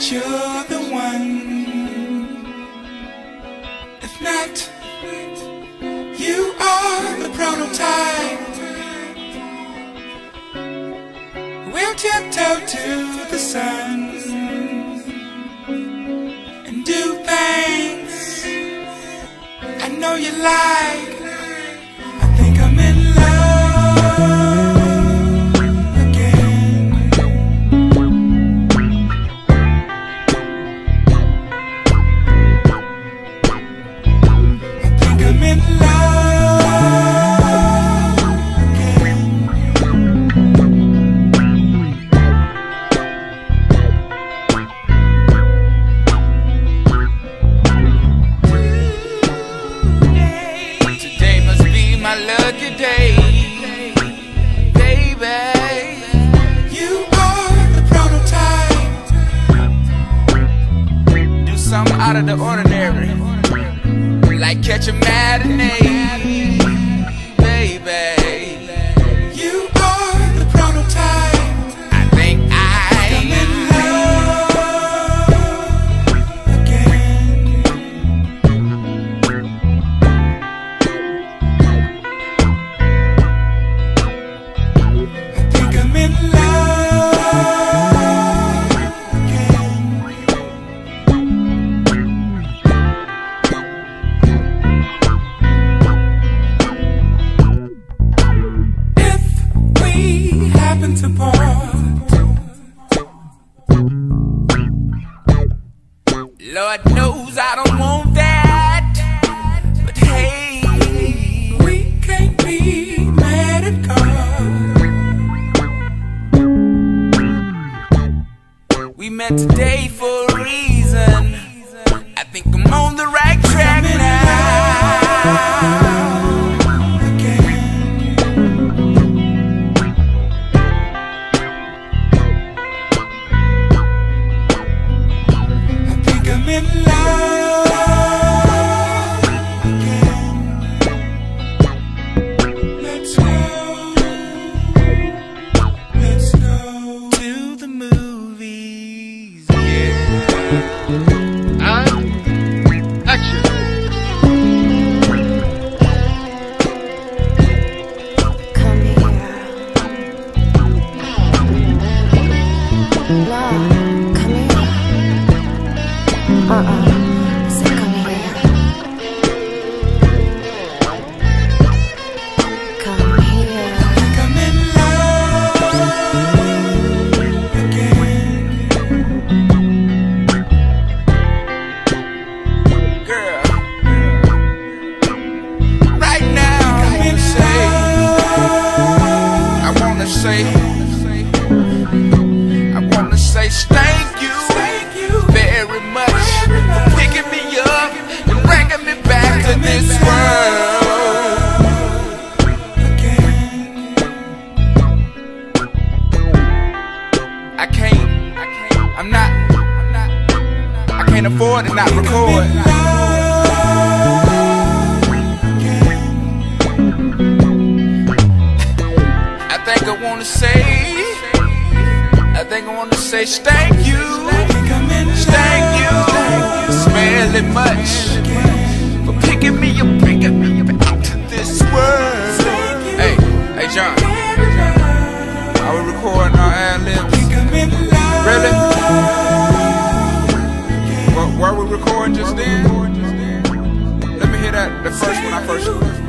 you're the one. If not, you are the prototype. We'll tiptoe to the sun and do things I know you like. The ordinary, like catch a matinee, baby. You are the prototype. I think I'm in love again. I think I'm in love Lord knows I don't want that. But hey, we can't be mad at God. We met today for a reason. Say, I wanna say thank you, very much for picking me up and bringing me back to this world. I can't, I can't, I'm not, I can't afford to not record. Think I wanna say, I think I wanna say thank you, thank you, smelly much, for picking me up, bringing me back to this world. Hey, hey John, are we recording our ad libs? Really? Were, were we recording just then? Let me hear that, the first one I first.